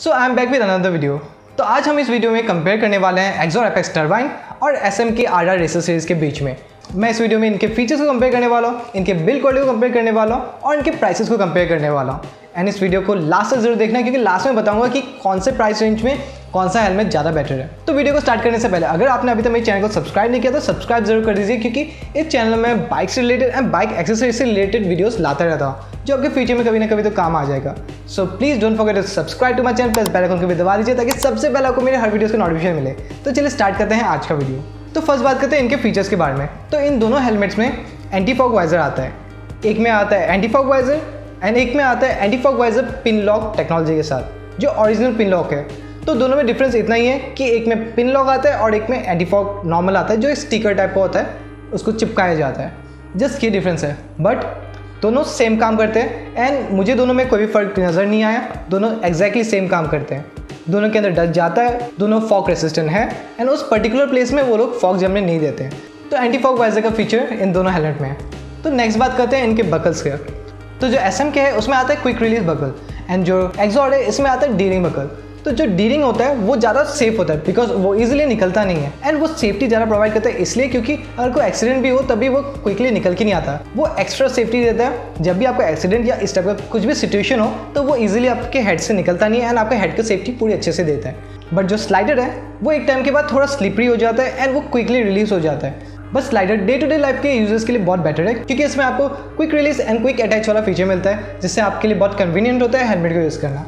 So I am back with another video तो आज हम इस वीडियो में कंपेयर करने वाले हैं एक्सोर एपेक्स टर्बाइन और S M K R R racer series के बीच में। मैं इस वीडियो में इनके फीचर्स को कंपेयर करने वाला हूँ, इनके बिल क्वालिटी को कंपेयर करने वाला हूँ और इनके प्राइसेस को कंपेयर करने वाला हूँ। एंड इस वीडियो को लास्ट तक ज़रूर देखना, क्योंकि लास्ट में बताऊँगा कि कौन से प्राइस रेंज में कौन सा हेलमेट ज़्यादा बेटर है? तो वीडियो को स्टार्ट करने से पहले, अगर आपने अभी तक मेरे चैनल को सब्सक्राइब नहीं किया तो सब्सक्राइब ज़रूर कर दीजिए, क्योंकि इस चैनल में बाइक से रिलेटेड एंड बाइक एक्सेसरीज से रिलेटेड वीडियोस लाता रहता हूँ, जो आपके फ्यूचर में कभी ना कभी तो काम आ जाएगा। So please don't forget to subscribe to my channel plus bell icon को भी दबा दीजिए, ताकि सबसे पहले आपको मेरे हर वीडियोस का नोटिफिकेशन मिले। तो चलिए स्टार्ट करते हैं आज का वीडियो तो फ़र्स्ट बात करते हैं इनके फीचर्स के बारे में। तो इन दोनों हेलमेट्स में एंटी फॉग वाइजर आता है। एक में आता है एंटी फॉग वाइजर एंड एक में आता है anti fog visor pin lock technology के साथ, जो ओरिजिनल पिन लॉक है। तो दोनों में डिफरेंस इतना ही है कि एक में पिन लॉक आता है और एक में एंटी फॉग नॉर्मल आता है, जो स्टिकर टाइप का होता है, उसको चिपकाया जाता है। जस्ट ये डिफरेंस है। बट दोनों सेम काम करते हैं। एंड मुझे दोनों में कोई भी फ़र्क नज़र नहीं आया। दोनों एग्जैक्टली सेम काम करते हैं। दोनों के अंदर डस्ट जाता है। दोनों फॉक रेसिस्टेंट है। एंड उस पर्टिकुलर प्लेस में वो लोग फॉक जमने नहीं देते हैं। तो एंटी फॉक वाइजर का फीचर इन दोनों हेलमेट में है। तो नेक्स्ट बात करते हैं इनके बकल्स के। तो जो एसएम के है, उसमें आता है क्विक रिलीज़ बकल एंड जो एक्सॉर्ड है, इसमें आता है डीलिंग बकल तो जो डीरिंग होता है, वो ज़्यादा सेफ़ होता है बिकॉज़ वो इजीली निकलता नहीं है। एंड वो सेफ्टी ज़्यादा प्रोवाइड करता है, इसलिए क्योंकि अगर कोई एक्सीडेंट भी हो, तभी वो क्विकली निकल के नहीं आता। वो एक्स्ट्रा सेफ्टी देता है। जब भी आपका एक्सीडेंट या इस टाइप का कुछ भी सिचुएशन हो तो वो इजीली आपके हेड से निकलता नहीं है एंड आपके हेड की सेफ्टी पूरी अच्छे से देता है। बट जो स्लाइडर है, वो एक टाइम के बाद थोड़ा स्लिपरी हो जाता है एंड वो क्विकली रिलीज़ हो जाता है। बस slider day to day life के यूज़र्स के लिए बहुत बेटर है, क्योंकि इसमें आपको quick release and quick attach वाला फीचर मिलता है, जिससे आपके लिए बहुत कन्वीनियंट होता है हेलमेट को यूज़ करना।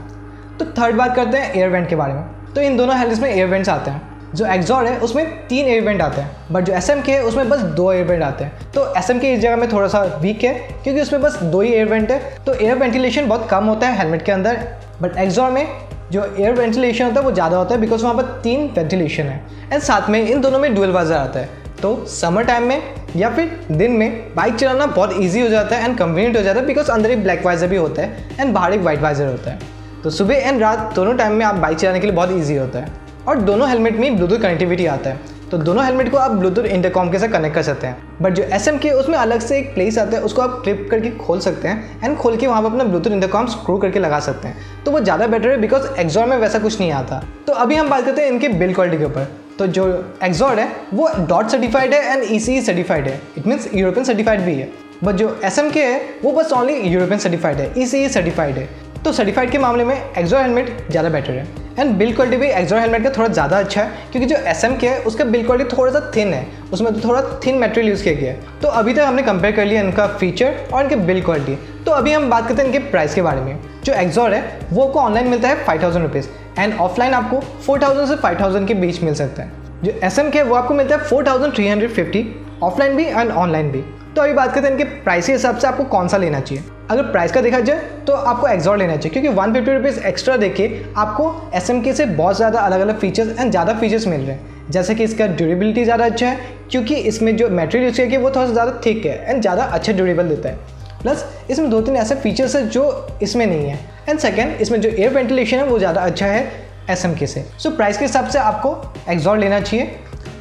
तो थर्ड बात करते हैं एयर वेंट के बारे में। तो इन दोनों हेलमेट्स में एयर वेंट्स आते हैं। जो एक्जॉर है, उसमें तीन एयर वेंट आते हैं। बट जो एस के है, उसमें बस दो एयर वेंट आते हैं। तो एस के इस जगह में थोड़ा सा वीक है, क्योंकि उसमें बस दो ही एयर वेंट है। तो एयर वेंटिलेशन बहुत कम होता है हेलमेट के अंदर। बट एक्जॉर में जो एयर वेंटिलेशन होता है, वो ज़्यादा होता है बिकॉज़ वहाँ पर तीन वेंटिलेशन है। एंड साथ में इन दोनों में डुअल वाजर आता है। तो समर टाइम में या फिर दिन में बाइक चलाना बहुत ईजी हो जाता है एंड कन्वीनियंट हो जाता है बिकॉज़ अंदर एक ब्लैक वाइजर भी होता है एंड बाहर एक वाइट वाइजर होता है। तो सुबह एंड रात दोनों टाइम में आप बाइक चलाने के लिए बहुत ईजी होता है। और दोनों हेलमेट में ब्लूटूथ कनेक्टिविटी आता है। तो दोनों हेलमेट को आप ब्लूटूथ इंटरकॉम के साथ कनेक्ट कर सकते हैं। बट जो एस के उसमें अलग से एक प्लेस आता है, उसको आप क्लिप करके खोल सकते हैं एंड खोल के वहाँ पर अपना ब्लूटूथ इंटरकॉम स्क्रू करके लगा सकते हैं। तो वो ज़्यादा बेटर है बिकॉज़ एग्जॉर में वैसा कुछ नहीं आता। तो अभी हम बात करते हैं इनके बिल क्वालिटी के ऊपर। तो जो एक्जॉर्ड है, वो डॉट सर्टिफाइड है एंड ई सी सर्टिफाइड है। इट मीन्स यूरोपियन सर्टिफाइड भी है। बट जो एस एम के है, वो बस ओनली यूरोपियन सर्टिफाइड है ई सी सर्टिफाइड है। तो सर्टिफाइड के मामले में एक्जॉर हेलमेट ज़्यादा बेटर है। एंड बिल्ड क्वालिटी भी एक्जॉर हेलमेट का थोड़ा ज़्यादा अच्छा है, क्योंकि जो एस एम के है, उसका बिल क्वालिटी थोड़ा सा थिन है। उसमें तो थोड़ा थिन मटेरियल यूज़ किया गया है। तो अभी तक हमने कंपेयर कर लिया इनका फीचर और इनके बिल्ड क्वालिटी तो अभी हम बात करते हैं इनके प्राइस के बारे में। जो एक्जॉर है, वो आपको ऑनलाइन मिलता है five thousand rupees and offline आपको फोर थाउज़ेंड से फाइव थाउज़ेंड के बीच मिल सकता है। जो एस एम के है, वो आपको मिलता है four thousand three hundred fifty offline भी एंड ऑनलाइन भी। तो अभी बात करते हैं इनके प्राइस के हिसाब से आपको कौन सा लेना चाहिए। अगर प्राइस का देखा जाए तो आपको एक्सॉर लेना चाहिए क्योंकि वन फिफ्टी रुपीज़ एक्स्ट्रा देके आपको एस से बहुत ज़्यादा अलग अलग फीचर्स एंड ज़्यादा फीचर्स मिल रहे हैं। जैसे कि इसका ड्यूरेबिलिटी ज़्यादा अच्छा है क्योंकि इसमें जो मटेरियल यूज़ किया गया वो थोड़ा सा ज़्यादा थिक है एंड ज़्यादा अच्छा ड्यूरेबल देता है। प्लस इसमें दो तीन ऐसे फीचर्स है जो इसमें नहीं है। एंड सेकेंड इसमें जो एयर वेंटिलेशन है वो ज़्यादा अच्छा है एस के से सो। So, प्राइस के हिसाब से आपको एक्सॉर लेना चाहिए।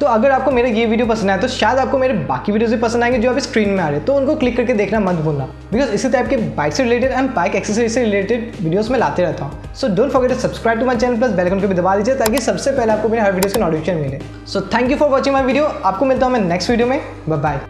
तो अगर आपको मेरा ये वीडियो पसंद आया तो शायद आपको मेरे बाकी वीडियो भी पसंद आएँगे जो अभी स्क्रीन में आ रहे हैं। तो उनको क्लिक करके देखना मत भूलना। बिकॉज़ इसी टाइप के बाइक से रिलेटेड एंड बाइक एक्सेसरी से रिलेटेड वीडियोस में लाते रहता हूँ। So don't forget to subscribe to my channel plus bell icon को भी दबा दीजिए ताकि सबसे पहले आपको मेरे हर वीडियो से नोटिफिकेशन मिले। So thank you for watching my video आपको मिलता हूँ मैं नेक्स्ट वीडियो में। बाय